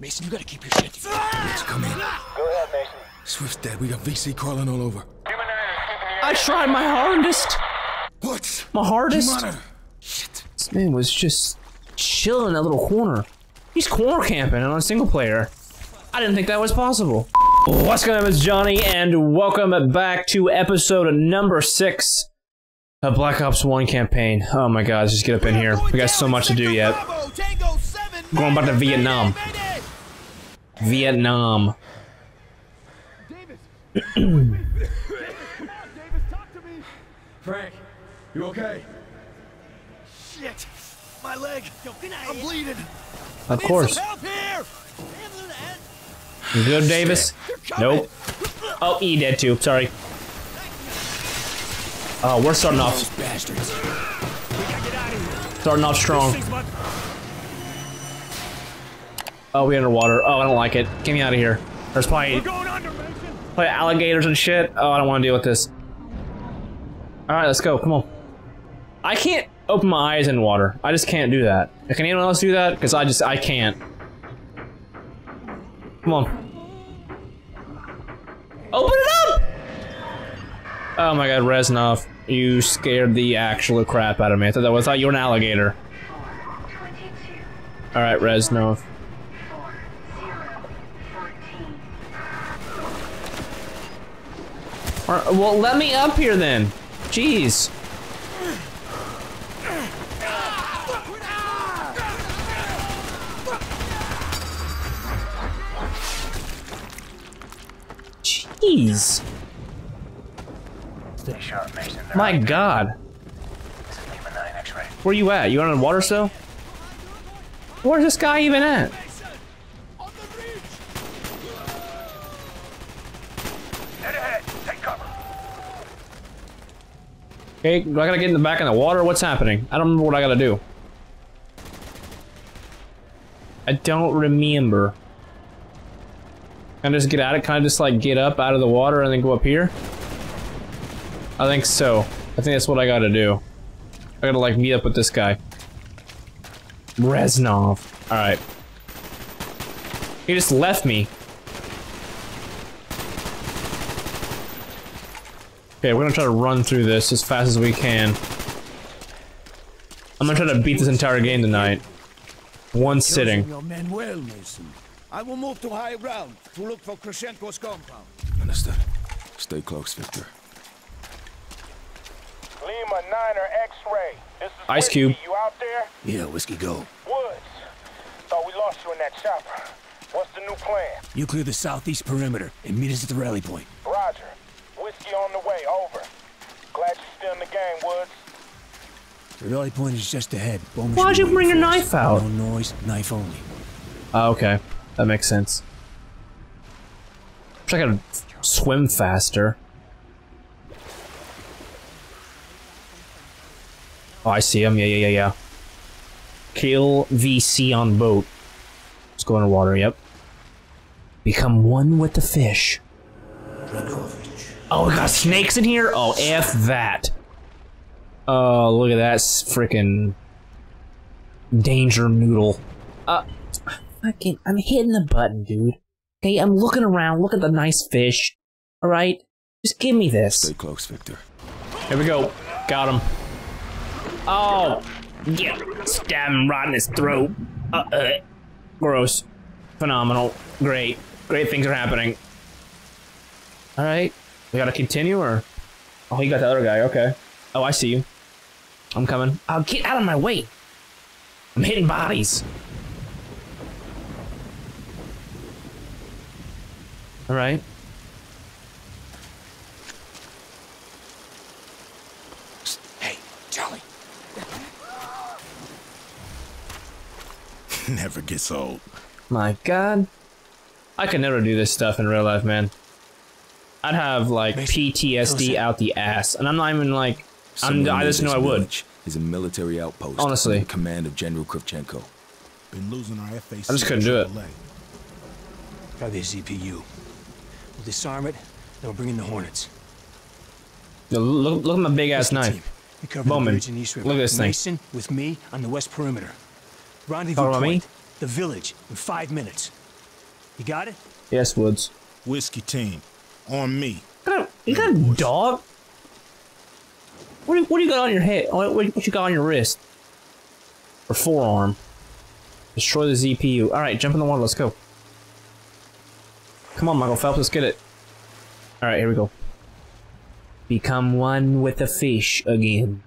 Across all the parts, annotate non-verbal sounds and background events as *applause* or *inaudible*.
Mason, you gotta keep your shit together. Let's come in. Go ahead, Mason. Swift's dead. We got VC crawling all over. I tried my hardest. What? My hardest. Monitor. Shit. This man was just chilling in that little corner. He's corner camping on a single player. I didn't think that was possible. What's going on, it's Johnny, and welcome back to episode number six of Black Ops 1 campaign. Oh my god, let's just get up in here. We got so much to do yet. Going back to Vietnam. Vietnam. Frank, you okay? Shit! My leg! I'm bleeding! Of course. Help here! You good, Davis? Nope. Oh, he dead too. Sorry. Oh, we're starting off. Starting off strong. Oh, we underwater. Oh, I don't like it. Get me out of here. There's probably, probably alligators and shit. Oh, I don't want to deal with this. Alright, let's go. Come on. I can't open my eyes in water. I just can't do that. Can anyone else do that? Because I just, I can't. Come on. Open it up! Oh my god, Reznov. You scared the actual crap out of me. I thought, that was, I thought you were an alligator. Alright, Reznov. Alright, well, let me up here then. Jeez. Jeez. My god. This is Lima 9 X-ray. Where you at? You on the water still? Where's this guy even at? Head ahead. Take cover. Okay, do I gotta get in the back in the water? What's happening? I don't remember what I gotta do. I don't remember. Can I just get out of it? Can I just like get up out of the water and then go up here? I think so. I think that's what I gotta do. I gotta like meet up with this guy. Reznov. Alright. He just left me. Okay, we're gonna try to run through this as fast as we can. I'm gonna try to beat this entire game tonight. One sitting. Your men well, Mason. I will move to high ground to look for Kravchenko's compound. Understood. Stay close, Victor. Lima 9er X-ray. This is Ice Whiskey. Cube. You out there? Yeah, whiskey go. Woods. Thought we lost you in that chopper. What's the new plan? You clear the southeast perimeter and meet us at the rally point. Roger. Whiskey on the way. Over. Glad you're still in the game, Woods. The rally point is just ahead. Bowman Why'd you bring waiting your for us. knife out? No noise, knife only. Oh, okay. That makes sense. Wish I could swim faster. Oh, I see him. Yeah, yeah, yeah, yeah. Kill VC on boat. Let's go underwater, yep. Become one with the fish. Oh, we got snakes in here? Oh, F that. Oh, look at that freaking danger noodle. Uh, fucking, I'm hitting the button, dude. Okay, I'm looking around, look at the nice fish. Alright? Just give me this. Stay close, Victor. Here we go. Got him. Oh! Yeah, stab him right in his throat. Uh, uh. Gross. Phenomenal. Great. Great things are happening. Alright. We gotta continue, or? Oh, you got the other guy, okay. Oh, I see you. I'm coming. Oh, get out of my way! I'm hitting bodies. Alright. Hey, Charlie. *laughs* Never gets old. My god. I can never do this stuff in real life, man. I'd have like PTSD out the ass, and I'm not even like. I'm, Somewhere I near just know this I would. village Is a military outpost. Honestly. under the command of General Kravchenko. Been losing our FAC. I just couldn't do it. Try the ZPU. We'll disarm it, then we'll bring in the Hornets. Yo, Look, look at my big ass knife. team, We cover Bowman, in East River. look at this thing. Mason with me on the west perimeter. Rendezvous Talking about me? point, the village, in five minutes. You got it? Yes, Woods. Whiskey team. On me. You got a, you got a dog? What do, what do you got on your head? What, what you got on your wrist? Or forearm? Destroy the ZPU. Alright, jump in the water, let's go. Come on, Michael Phelps, let's get it. Alright, here we go. Become one with the fish again.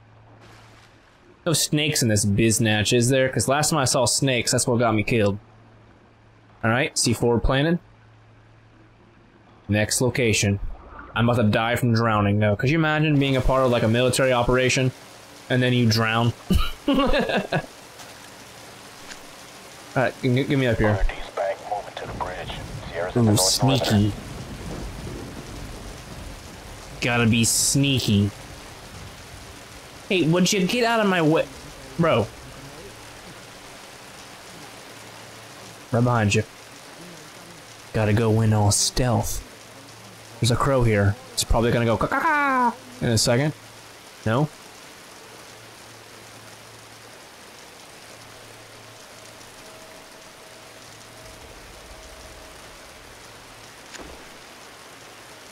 No snakes in this biznatch, is there? Because last time I saw snakes, that's what got me killed. Alright, C4 planted. Next location. I'm about to die from drowning now. Could you imagine being a part of like a military operation and then you drown? *laughs* Alright, give me up here. Ortiz Bank moving to the bridge. Sierra's in the Ooh, sneaky. Gotta be sneaky. Hey, would you get out of my way? Bro. Right behind you. Gotta go in all stealth. There's a crow here. It's probably gonna go caw in a second. No?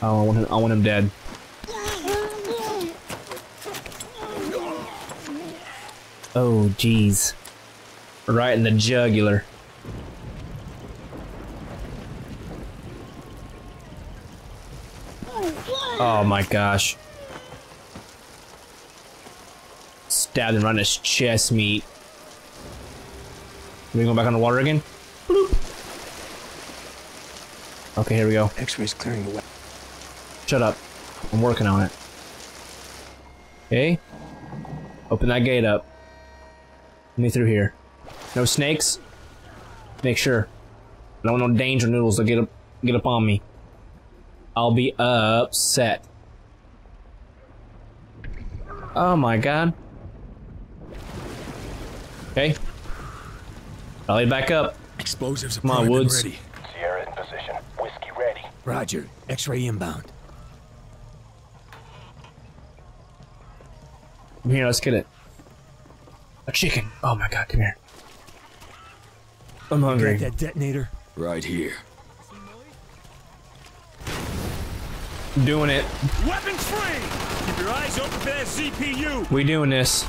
Oh, I want him, I want him dead. Oh, jeez. Right in the jugular. Oh my gosh. Stabbed right in his chest meat. We go back on the water again? Bloop. Okay, here we go. X-rays clearing the way. Shut up. I'm working on it. Okay. Open that gate up. Let me through here. No snakes? Make sure. I don't want no danger noodles to get up get up on me. I'll be upset. Oh my god. Okay. I'll back up. Explosives are Come on, primed and Woods. ready. Sierra in position. Whiskey ready. Roger. X-ray inbound. Come here, let's get it. A chicken. Oh my god, come here. I'm hungry. Got that detonator? Right here. Doing it. Weapons free! Keep your eyes open for that ZPU! We doing this.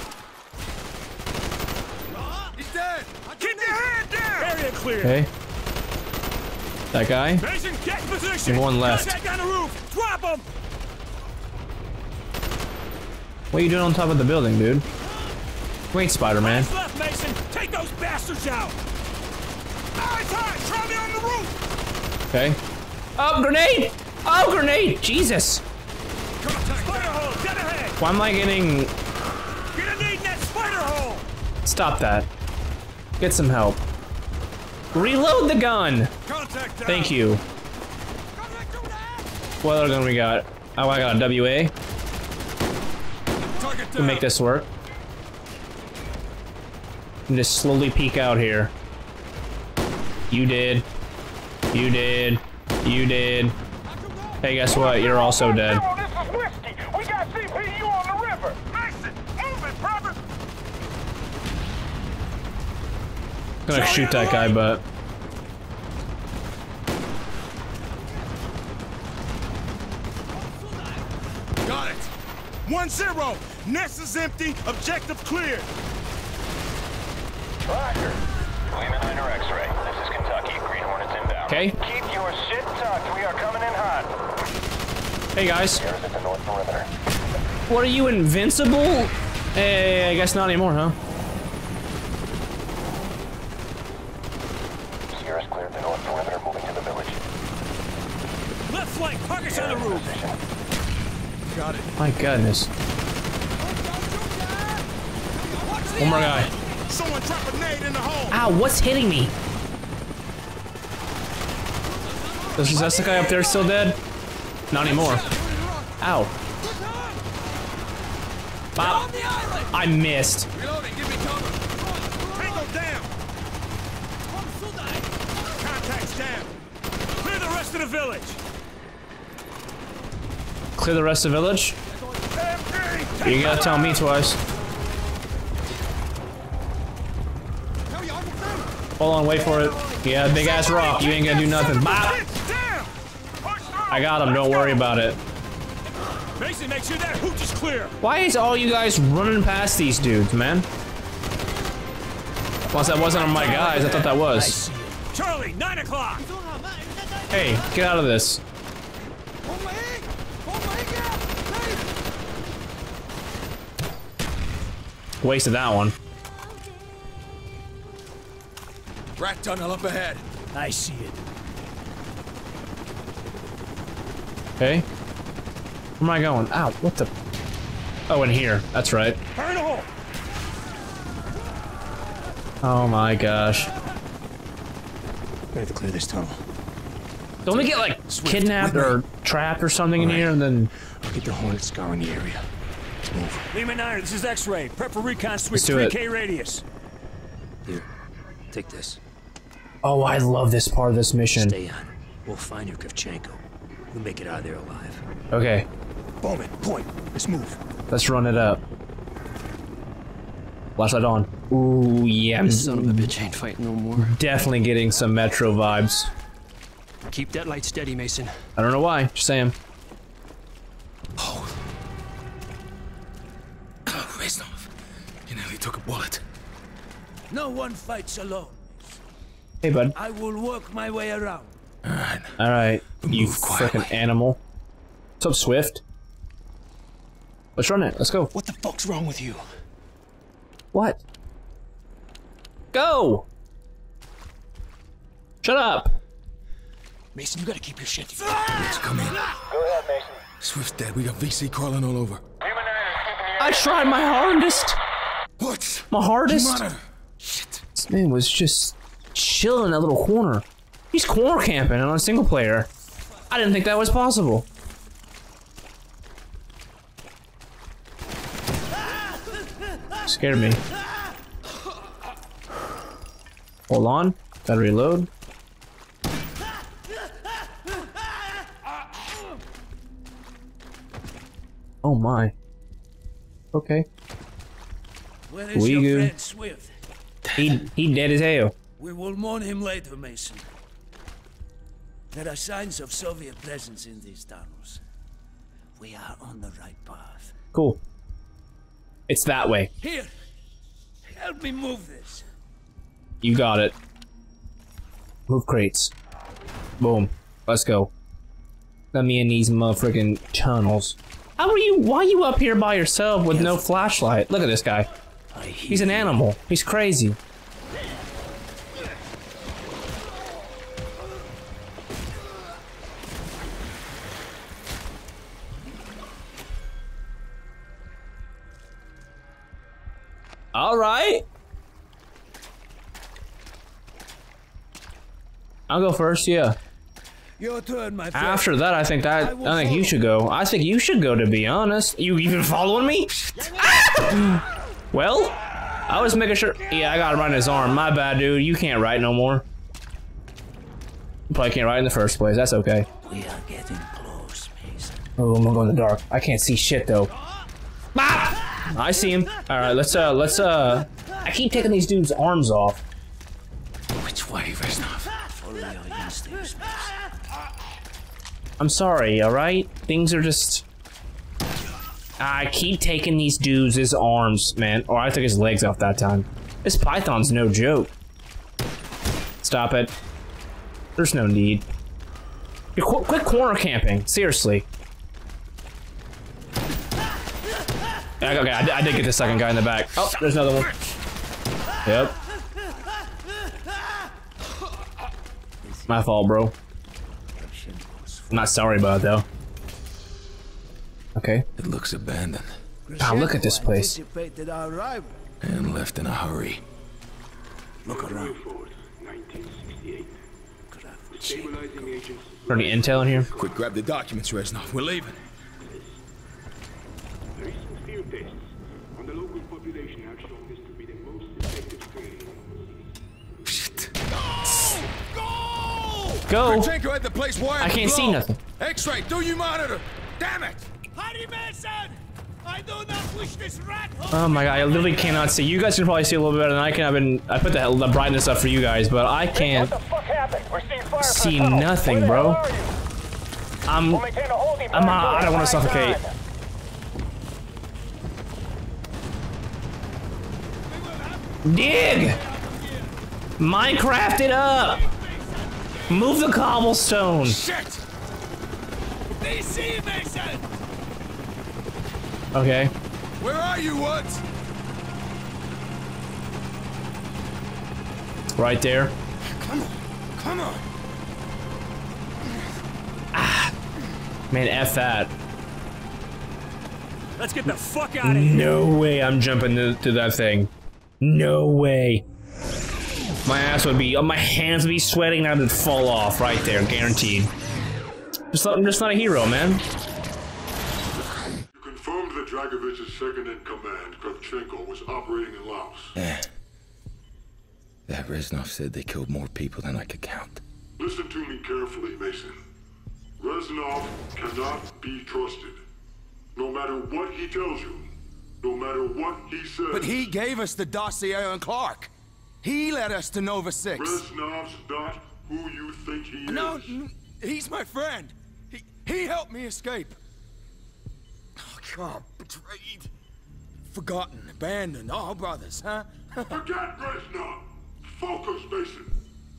He's dead! Keep your head down! Area clear! Okay. That guy. Mason, get position! One left. Contact on the roof! Drop him! What are you doing on top of the building, dude? Wait, Spider-Man. Left, Mason! Take those bastards out! Eyes high! Try me on the roof! Okay. Oh, grenade! Oh, grenade! Jesus! Spider hole! Dead ahead! Why am I getting... That spider hole! Stop that. Get some help. Reload the gun! Thank you. What other gun we got? Oh, I got a WA. To make this work. And just slowly peek out here. You did. You did. You did. Hey, guess what? You're also dead. Zero, this is Whiskey. We got ZPU on the river. Mason, move it, brother! Gonna shoot that guy, but Got it! One zero! Nest is empty, objective clear! Roger. Lima Niner X-ray. This is Kentucky. Green Hornets inbound. okay. Keep your shit tucked. We are coming in hot. Hey guys, Sierra's at the north perimeter. what are you invincible? Hey, I guess not anymore, huh? Sierra's cleared the north perimeter, moving to the village. Left flank, targets on the roof! Got it. My goodness. Oh One more guy. Someone drop a nade in the hole! Ow, what's hitting me? Is that the guy up there still dead? Not anymore. Ow. Bop. I missed. Reloading, give me cover! Tango down! Contacts down! Clear the rest of the village! Clear the rest of the village. You gotta tell me twice. Hold on, wait for it. Yeah, big ass rock. You ain't gonna do nothing. Bop! Down! Push through! I got him. Don't worry about it. Mason, make sure that hooch is clear. Why is all you guys running past these dudes, man? Once that wasn't on my guys, I thought that was. Charlie, 9 o'clock! Hey, get out of this. Wasted that one. Rat tunnel up ahead. I see it. Okay. Where am I going? Ow, what the? Oh, in here. That's right. Burn a hole! Oh my gosh. We have to clear this tunnel. Don't we get like kidnapped with or trapped or something in Alright. here and then I'll get the Hornet scouring the area. Let's move. Lima 9, this is X-Ray. Prep for recon sweep Let's it. 3K radius. Here, take this. Oh, I love this part of this mission. Stay on. We'll find your Kravchenko. We'll make it out of there alive. Okay, Bowman, point. Let's move. let's run it up. Flashlight on. Ooh, yeah. I'm This son of a bitch ain't fighting no more. definitely getting some Metro vibes. Keep that light steady, Mason. I don't know why, just saying. No one fights alone. Hey, bud. I will work my way around. Alright. Alright, you Move quietly. freaking animal. What's up, Swift? Let's run it. Let's go. What the fuck's wrong with you? What? Go! Shut up! Mason, you gotta keep your shit together. Let's come in. Go ahead, Mason. Swift's dead. We got VC crawling all over. Lima 9 is keeping the I tried my hardest. What? My hardest. Monitor. Shit. This man was just chilling in that little corner. He's corner camping on a single player. I didn't think that was possible. Scared me. Hold on. Gotta reload. Oh my. Okay. Where is We your friend Swift? He he dead as hell. We will mourn him later, Mason. There are signs of Soviet presence in these tunnels. We are on the right path. Cool. It's that way. Here, help me move this. You got it. Move crates. Boom. Let's go. Let me in these motherfucking tunnels. How are you? Why are you up here by yourself with no flashlight? Look at this guy. I hear He's an animal. He's crazy. All right. I'll go first. Yeah. Your turn, my friend. After that, I think that I think you should go. I think you should go. To be honest, you even following me? Ah! well, I was making sure. Yeah, I got him right in his arm. My bad, dude. You can't write no more. You probably can't write in the first place. That's okay. We are getting close, Mason. Oh, I'm gonna go in the dark. I can't see shit though. Bop! I see him. All right, let's uh, let's uh. I keep taking these dudes' arms off. Which way, Reznov? Follow your instincts, Mason. I'm sorry, alright? Things are just. I keep taking these dudes' his arms, man. Or I took his legs off that time. This python's no joke. Stop it. There's no need. You qu quit corner camping. Seriously. Yeah, Okay, I, I did get the second guy in the back. Oh, there's another one. Yep. My fault, bro. I'm not sorry about it, though. Okay. It looks abandoned Ah, look at this place. Anticipated our arrival. and left in a hurry. Look around. Got any intel in here? Quick, grab the documents, Reznov. We're leaving. Recent field tests on the local population have shown this to be the most effective screening. Shit. Go! Kravchenko had the place wired I can't see nothing. X-ray, do you monitor? Damn it! Oh my god, I literally cannot see. You guys can probably see a little bit better than I can. I've been I put the, the brightness up for you guys, but I can't. What the fuck happened? We're seeing fire from See nothing, bro. hell are you? I'm We'll maintain a holding I'm pattern uh, not- I don't wanna suffocate. time. dig. Minecraft it up. Move the cobblestone. Shit! DC Mason! Okay. Where are you, Woods? Right there. Come on, come on. Ah. Man, F that. Let's get the fuck out of here. No way I'm jumping to, to that thing. No way. My ass would be, oh, my hands would be sweating and I'd fall off right there, guaranteed. Just, I'm just not a hero, man. You confirmed that Dragovich's second in command, Kravchenko, was operating in Laos. Yeah. That Reznov said they killed more people than I could count. Listen to me carefully, Mason. Reznov cannot be trusted. No matter what he tells you, no matter what he says. But he gave us the dossier on Clark. He led us to Nova 6. Reznov's not who you think he No, is. n- he's my friend. He, he helped me escape. Oh, God, betrayed. Forgotten, abandoned, all brothers, huh? *laughs* Forget Reznov. Focus, Mason.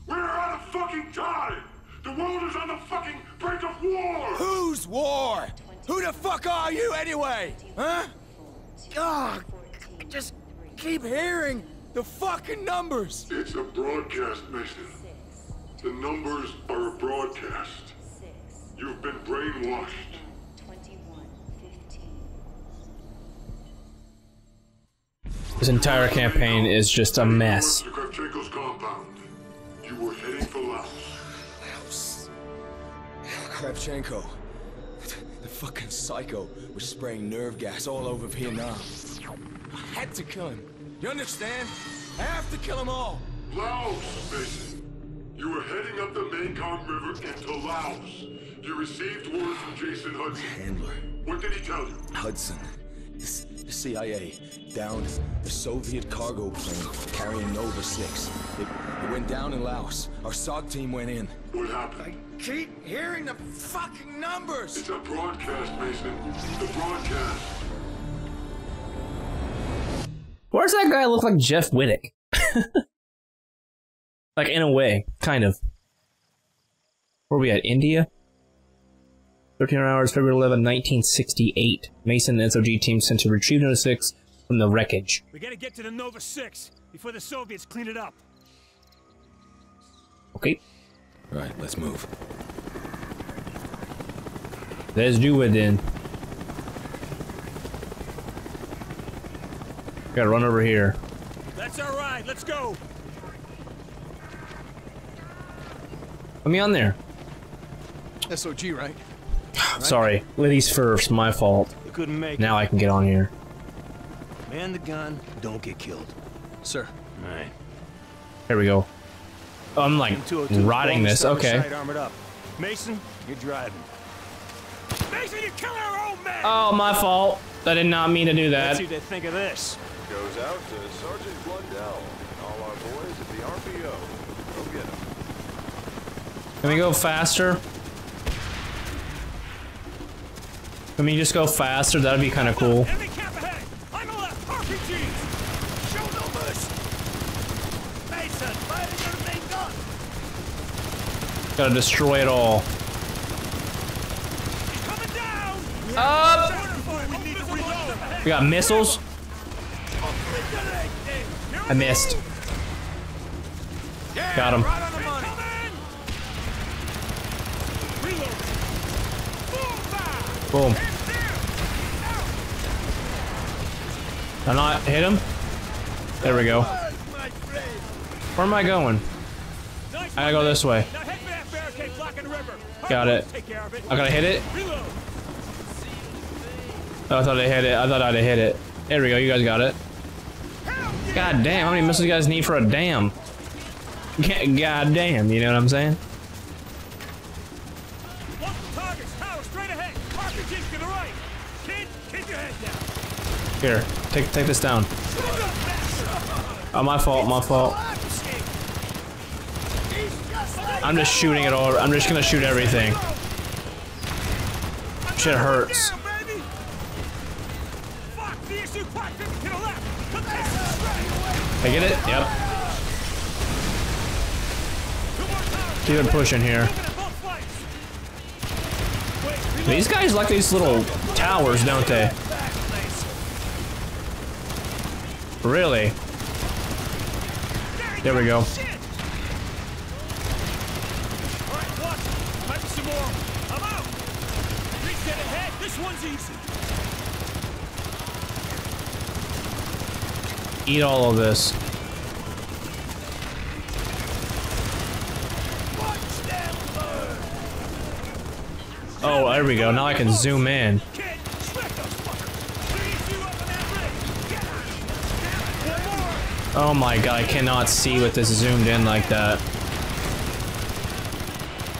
We're out of fucking time. The world is on the fucking brink of war. Whose war? Who the fuck are you anyway? Huh? Ah, I just keep hearing the fucking numbers. It's a broadcast, Mason. The numbers are a broadcast. You've been brainwashed. This entire campaign is just a mess. To Kravchenko's compound. You were heading for Laos. Kravchenko. The fucking psycho was spraying nerve gas all over Vietnam. I had to kill him. You understand? I have to kill them all. Laos, Mason. You were heading up the Mekong River into Laos. You received word from Jason Hudson. Handler. What did he tell you? Hudson. This, the CIA downed the Soviet cargo plane carrying Nova 6. It, it went down in Laos. Our SOG team went in. What happened? I Keep hearing the fucking numbers! It's a broadcast, Mason. The broadcast. Why does that guy look like Jeff Wittek? *laughs* like, in a way, kind of. Where are we at? India? 13 hours, February 11, 1968. Mason and SOG team sent to retrieve Nova 6 from the wreckage. We gotta get to the Nova 6 before the Soviets clean it up. Okay, Right, let's move. let's do it then. Gotta run over here. That's all right. Let's go. Let me on there. SOG, right? *sighs* Sorry, ladies first, my fault. You couldn't Now I can get on here. Man the gun, don't get killed. Sir. Alright. Here we go. Oh, I'm like oh rotting this, okay. Side armored up. Mason, you're driving. Mason, you kill our own man! Oh, my fault. I did not mean to do Let's that. see what they think of this. Goes out to Sergeant Blundell all our boys at the RPO. Go get 'em. Can we go faster? Can we just go faster? That'd be kind of cool. Enemy camp ahead! On the left! RPGs! Show no mercy! Mason, firing your main gun! Gotta destroy it all. He's! Up! We need to reload! We got missiles. I missed. Got him. Right on the money. Reload. Full fire. Boom. Did I hit him? There we go. Where am I going? I gotta go this way. Got it. I gotta hit it? Oh, I thought I hit it. I thought I'd hit it. There we go. You guys got it. God damn, how many missiles you guys need for a damn? *laughs* God damn, you know what I'm saying? Multiple targets. Tower straight ahead. RPGs to the right. Kid, keep your head down. Here, take take this down. Oh, my fault, my fault. I'm just shooting it all. I'm just gonna shoot everything. Shit hurts. I get it? Yep. Keep it pushing here. These guys like these little towers, don't they? Really? There we go. Eat all of this. Oh, there we go. Now I can zoom in. Oh my god, I cannot see with this zoomed in like that.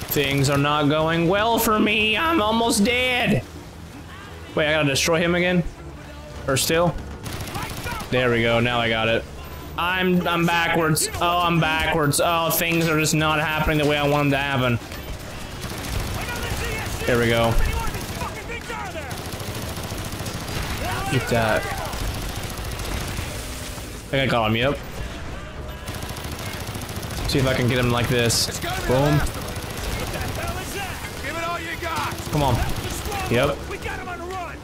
Things are not going well for me. I'm almost dead. Wait, I gotta destroy him again? Or still? There we go. Now I got it. I'm I'm backwards. Oh, I'm backwards. Oh, things are just not happening the way I want them to happen. There we go. Keep that. I think I got him, yep. See if I can get him like this. Boom. Give it all you got. Come on. Yep. We got him on the run.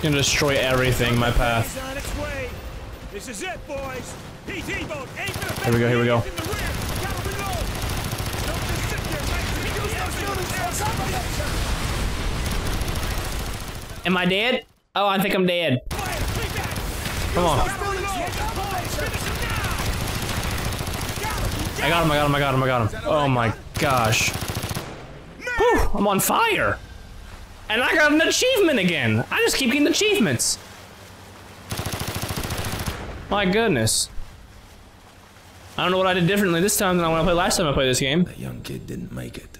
Gonna destroy everything my path. He's on its way. This is it, boys. PT boat. Aim for the Here we go, here we go. in the rear. Gotta reload. Don't just sit there, mate. Do something. Am I dead? Oh, I think I'm dead. Come on. I got him, I got him, I got him, I got him. Oh my gosh. Whew, I'm on fire. And I got an achievement again. I just keep getting achievements. My goodness. I don't know what I did differently this time than I when I played last time I played this game. That young kid didn't make it.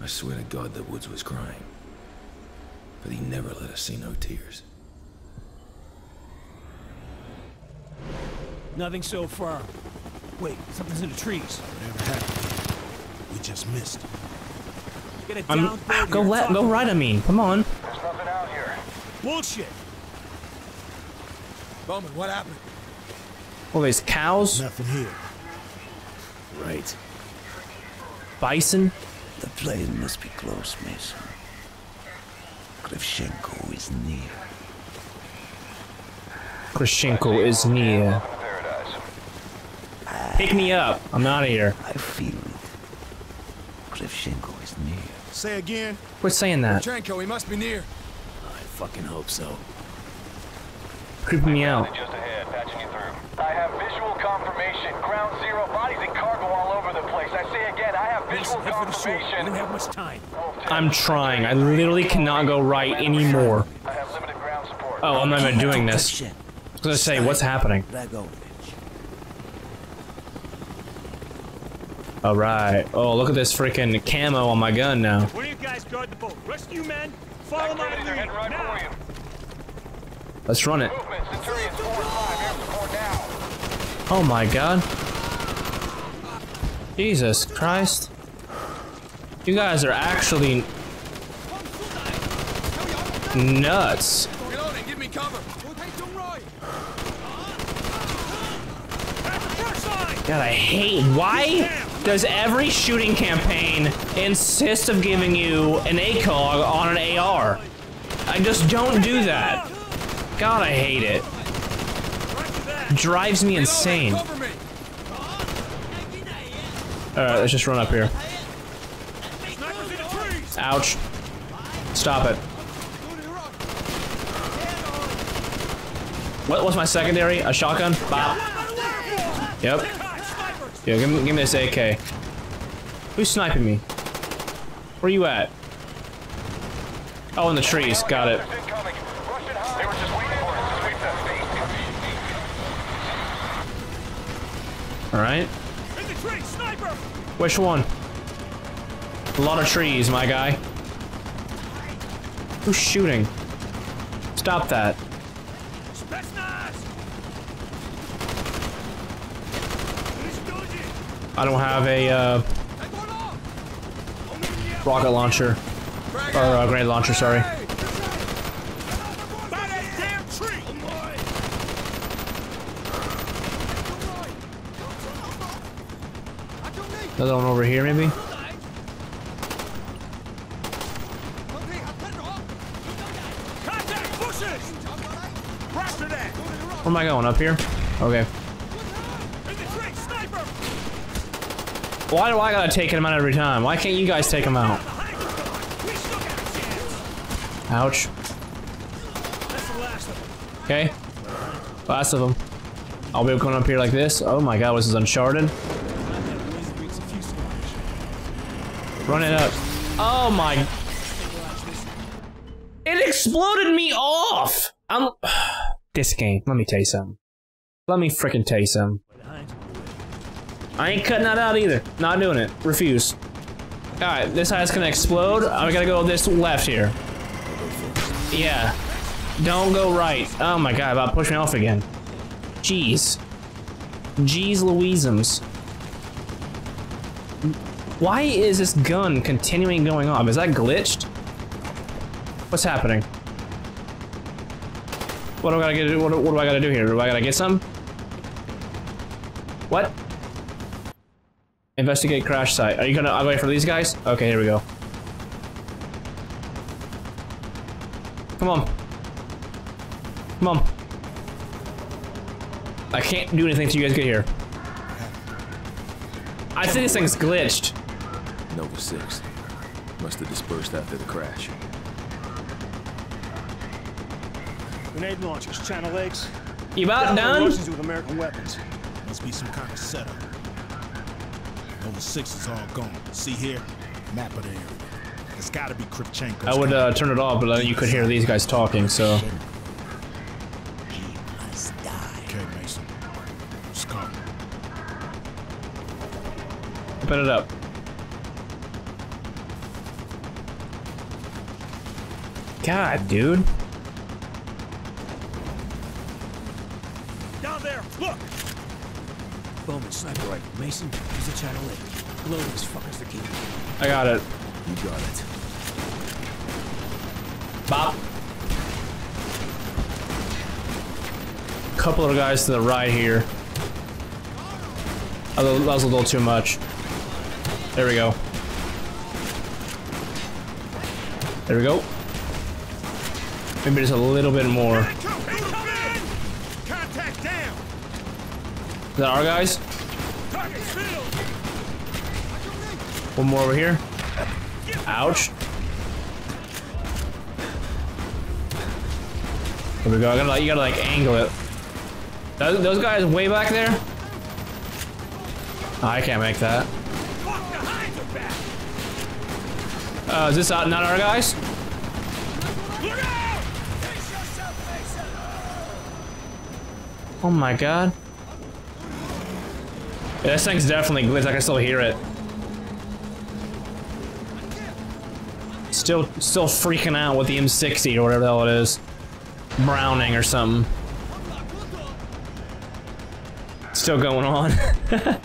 I swear to God that Woods was crying. But he never let us see no tears. Nothing so far. Wait, something's in the trees. Whatever happened, we just missed. Get a I'm down ah, bird go left, go right. I mean, come on. There's nothing out here. Bullshit. Bowman, what happened? Well, there's cows, Nothing here. Right. bison. The plane must be close, Mason. Kravchenko is near. Kravchenko is near. Pick me up. I'm out of here. I feel it. Kravchenko is near. Say again. Quit saying that. Trenko, he must be near. I fucking hope so. Creeping me out. Just ahead, patching you through. I have visual confirmation. Ground zero, bodies and cargo all over the place. I say again, I have visual Mason, head for the shore. We confirmation. don't have much time. I'm trying. I literally cannot go right anymore. I have limited ground support. Oh, I'm not even doing this. I was gonna say, what's happening? Alright. Oh, look at this freaking camo on my gun now. One of you guys guard the boat. Rescue men, follow my lead. right Now. Let's run it. Movement, Centurions 4 and 5, air support now. Oh my god. Jesus Christ. You guys are actually nuts. God, I hate. Why does every shooting campaign insist of giving you an ACOG on an AR? I just don't do that. God, I hate it. Drives me insane. Alright, let's just run up here. Ouch. Stop it. What was my secondary? A shotgun? Bop. Yep. Yeah, give me, give me this AK. Who's sniping me? Where are you at? Oh, in the trees. Got it. Helicopters Which one? A lot of trees, my guy. Who's shooting? Stop that. I don't have a uh, rocket launcher. Or uh, grenade launcher, sorry. Another one over here, maybe? Where am I going? Up here? Okay. Why do I gotta take him out every time? Why can't you guys take him out? Ouch. Okay. Last of them. I'll be going up here like this. Oh my god, this is Uncharted. Run it up. Oh my... It exploded me off! I'm... *sighs* This game, let me tell you something. Let me freaking tell you something. I ain't cutting that out either. Not doing it. Refuse. Alright, this guy's gonna explode. I gotta go this left here. Yeah. Don't go right. Oh my god, about to push me off again. Jeez. Jeez Louiseums. Why is this gun continuing going off? Is that glitched? What's happening? What do I gotta get? What, what do I gotta do here? Do I gotta get some? What? Investigate crash site. Are you gonna I'll wait for these guys? Okay, here we go. Come on. Come on. I can't do anything till you guys get here. I think this thing's glitched. Nova 6. Must have dispersed after the crash. Grenade launchers, China Lakes. You about done? Russians with American weapons. Must be some kind of setup. Nova 6 is all gone. See here? Map of the area. It's gotta be Kravchenko's I would uh, turn it off, but then you could hear these guys talking, so. Okay, Mason. Let's go. Open it up. God, dude. Down there, look! Bowman sniper rifle. Mason, use the China Lake. Blow these fuckers the key. I got it. You got it. Bop. Couple of guys to the right here. Oh, that was a little too much. There we go. There we go. Maybe just a little bit more. Is that our guys? One more over here. Ouch. There we go. I gotta, you gotta like angle it. Those, those guys way back there? Oh, I can't make that. Uh, is this not our guys? Oh my god. Yeah, this thing's definitely glitched. I can still hear it. Still, still freaking out with the M60 or whatever the hell it is. Browning or something. Still going on. *laughs*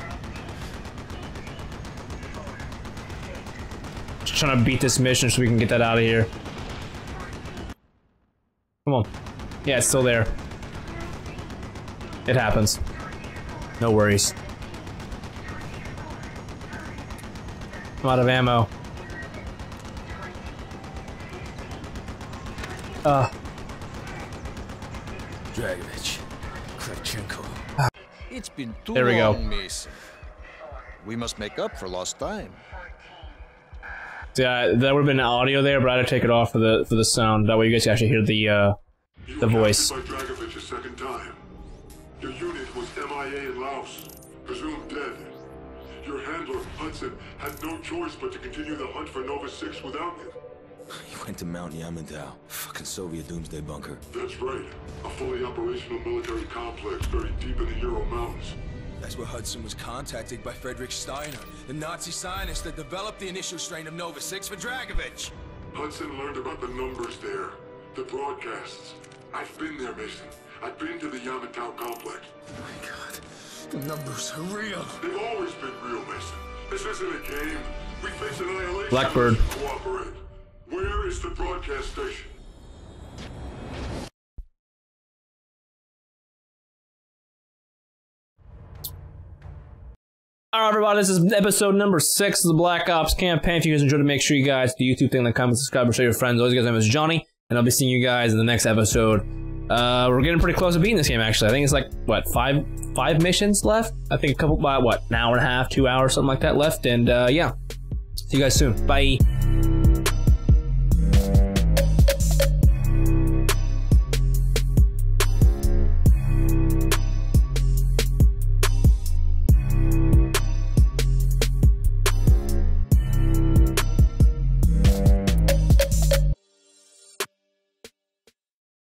Just trying to beat this mission so we can get that out of here. Come on. Yeah, it's still there. It happens. No worries. I'm out of ammo. Uh, Dragovich. Kravchenko. It's been too There we go. long, Mason. We must make up for lost time. yeah, that would have been audio there, but I had to take it off for the for the sound. That way you guys can actually hear the uh, the voice. Presumed dead. Your handler, Hudson, had no choice but to continue the hunt for Nova 6 without *sighs* you. He went to Mount Yamantau. Fucking Soviet doomsday bunker. That's right. A fully operational military complex buried deep in the Ural Mountains. That's where Hudson was contacted by Friedrich Steiner, the Nazi scientist that developed the initial strain of Nova 6 for Dragovich. Hudson learned about the numbers there, the broadcasts. I've been there, Mason. I've been to the Yamantau complex. My God, the numbers are real. They've always been real, Mason. This isn't a game. We face annihilation. Blackbird. Cooperate. Where is the broadcast station? Alright, everybody, this is episode number six of the Black Ops campaign. If you guys enjoyed it, make sure you guys do the YouTube thing, like, comment, subscribe, and show your friends. Always, guys, my name is Johnny, and I'll be seeing you guys in the next episode. Uh, we're getting pretty close to beating this game, actually. I think it's like, what, five five missions left? I think a couple, about, what, an hour and a half, two hours, something like that left. And, uh, yeah. See you guys soon. Bye.